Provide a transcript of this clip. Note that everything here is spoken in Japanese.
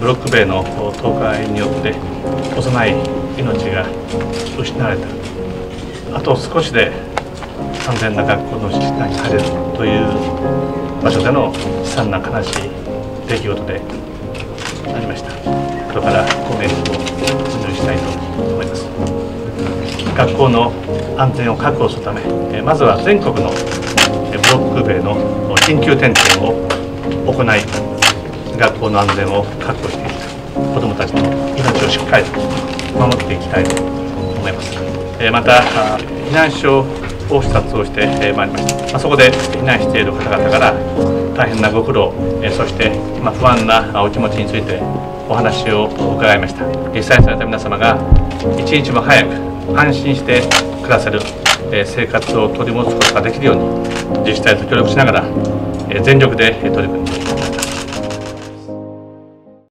ブロック塀の倒壊によって幼い命が失われたあと少しで安全な学校の敷地内に入れるという場所での悲惨な悲しい出来事でありましたこれからご冥福をお祈りしたいと思います学校の安全を確保するためまずは全国のブロック塀の緊急点検を行い学校の安全を確保していく子どもたちの命をしっかりと守っていきたいと思います。また避難所を視察をしてまいりました、そこで避難している方々から大変なご苦労そして不安なお気持ちについてお話を伺いました。被災された皆様が一日も早く安心して暮らせる生活を取り戻すことができるように自治体と協力しながら全力で取り組んで